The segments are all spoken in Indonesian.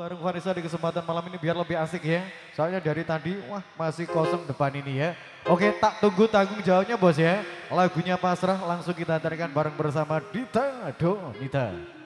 bareng Vanessa di kesempatan malam ini biar lebih asik ya. Soalnya dari tadi wah masih kosong depan ini ya. Oke tak tunggu tanggung jawabnya bos ya. Lagunya pasrah langsung kita tarikan bareng bersama Dita Donita. dengan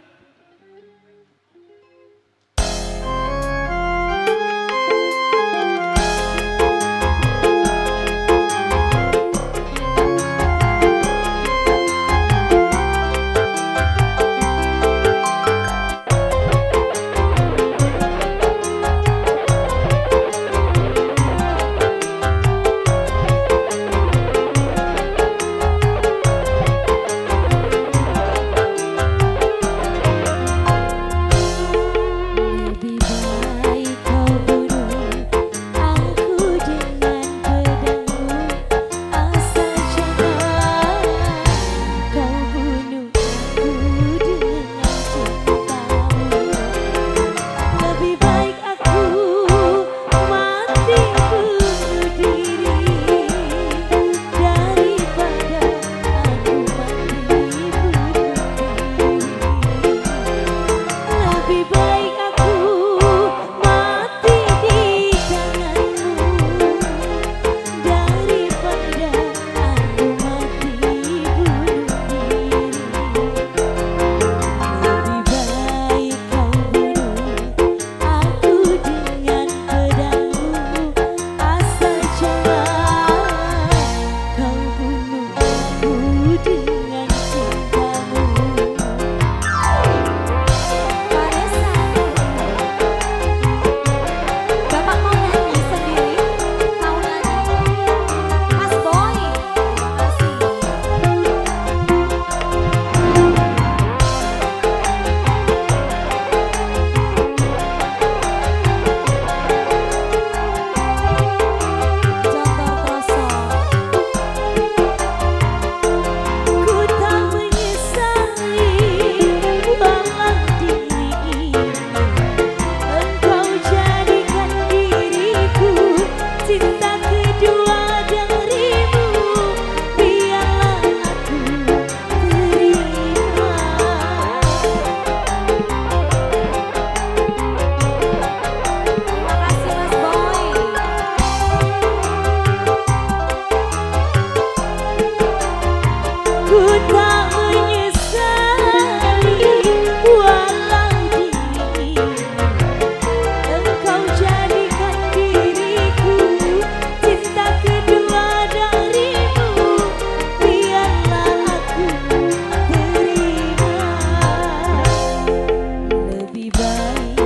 night.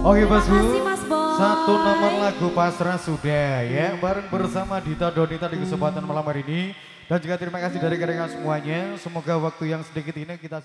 Oke Mas Boy. satu nomor lagu pasrah sudah ya bareng bersama Dita Donita di kesempatan malam hari ini dan juga terima kasih dari kalian semuanya. Semoga waktu yang sedikit ini kita